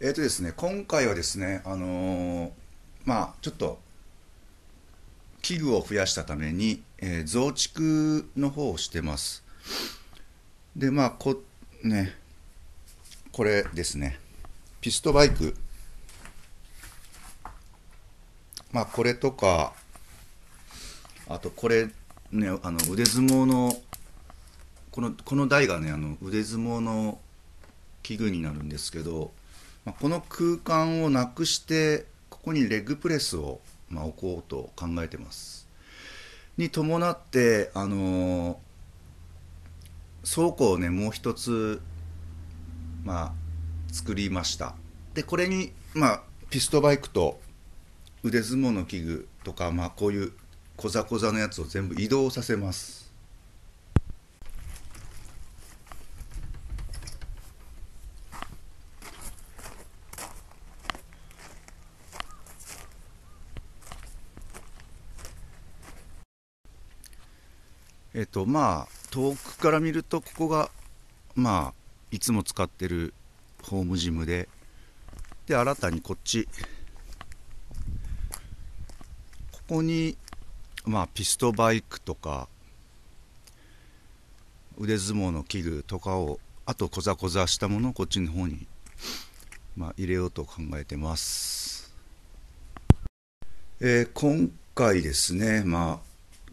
えーとですね、今回はですね、あのーまあ、ちょっと器具を増やしたために、えー増築の方をしてます。で、まあ、こ、ね、これですね、ピストバイク、まあ、これとか、あとこれ、ね、あの腕相撲の、このこの台がね、あの腕相撲の器具になるんですけど、まあ、この空間をなくしてここにレッグプレスを、まあ、置こうと考えてます。に伴ってあのー倉庫をねもう一つまあ作りました。でこれにまあピストバイクと腕相撲の器具とかまあこういう小座小座のやつを全部移動させます。えっとまあ遠くから見るとここがまあいつも使ってるホームジムでで新たにこっちここにまあピストバイクとか腕相撲の器具とかをあとこざこざしたものをこっちの方に、まあ、入れようと考えてます、えー今回ですねまあ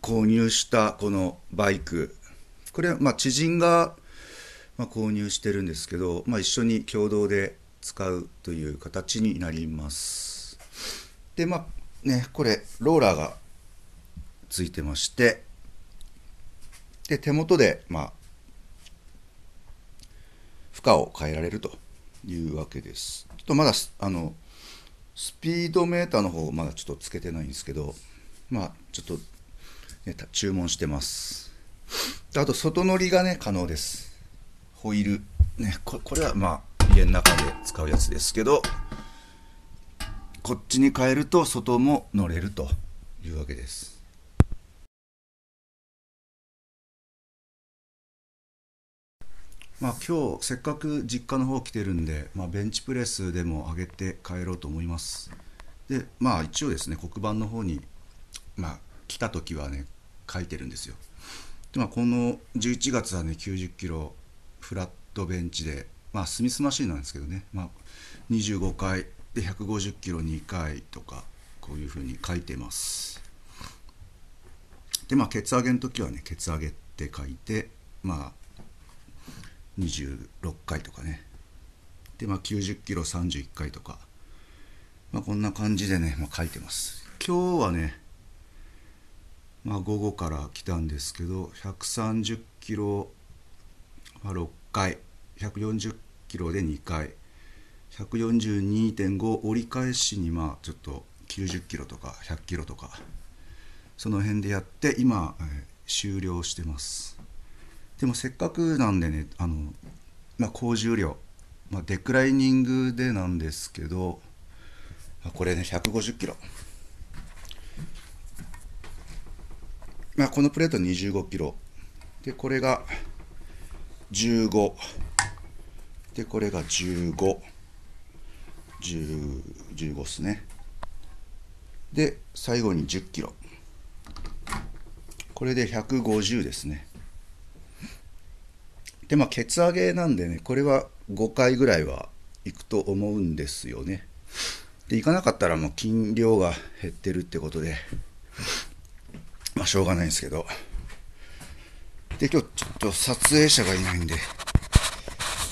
購入したこのバイク。これはま知人がま購入してるんですけど、まあ、一緒に共同で使うという形になります。でまあねこれローラーがついてましてで手元でまあ負荷を変えられるというわけです。ちょっとまだあのスピードメーターの方まだちょっとつけてないんですけどまあちょっと、注文してます。あと、外乗りがね、可能です。ホイール。ね、ここれはまあ、家の中で使うやつですけど、こっちに変えると、外も乗れるというわけです。まあ、今日、せっかく実家の方来てるんで、まあ、ベンチプレスでも上げて帰ろうと思います。で、まあ、一応ですね、黒板の方に、まあ、来た時はね書いてるんですよ。で、まあ、この11月はね90キロフラットベンチでまあスミスマシンなんですけどね、まあ、25回で150キロ2回とかこういうふうに書いてます。でまあケツ上げの時はねケツ上げって書いてまあ26回とかね。でまあ90キロ31回とか。まあこんな感じでね、まあ、書いてます。今日はねまあ、午後から来たんですけど130キロは6回140キロで2回142.5折り返しにまあちょっと90キロとか100キロとかその辺でやって今、えー終了してます。でもせっかくなんでねあの、まあ、高重量、まあ、デクライニングでなんですけどあこれね150キロ。まあ、このプレート25キロ。でこれが15でこれが15 10 15っすね。で最後に10キロ。これで150ですね。でまあケツ上げなんでねこれは5回ぐらいはいくと思うんですよね。でいかなかったらもう筋量が減ってるってことで。あしょうがないんですけど。で、今日ちょっと撮影者がいないんで、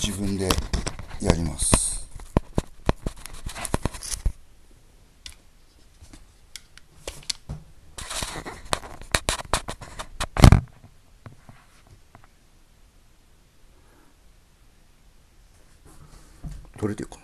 自分でやります。取れてるか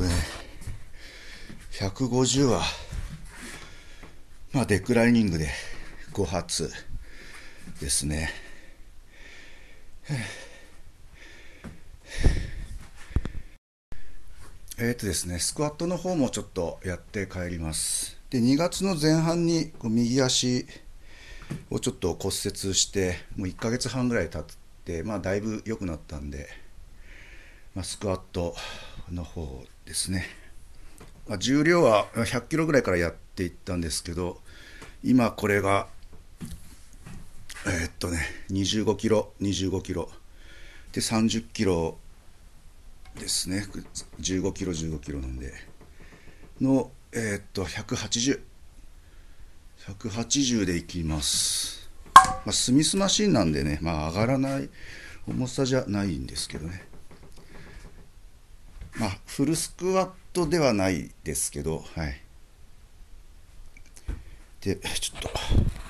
な150はまあデクライニングで5発ですね。えっ、ー、とですねスクワットの方もちょっとやって帰ります。で2月の前半に右足をちょっと骨折してもう1ヶ月半ぐらい経ってまあだいぶ良くなったんで、まあ、スクワットの方ですね、まあ、重量は100キロぐらいからやっていったんですけど今これがえー、っとね25キロ25キロ。で30キロですね。15キロ15キロなんで。のえー、っと180 180でいきます、まあ、スミスマシンなんでね、まあ、上がらない重さじゃないんですけどね。フルスクワットではないですけどはい。でちょっと。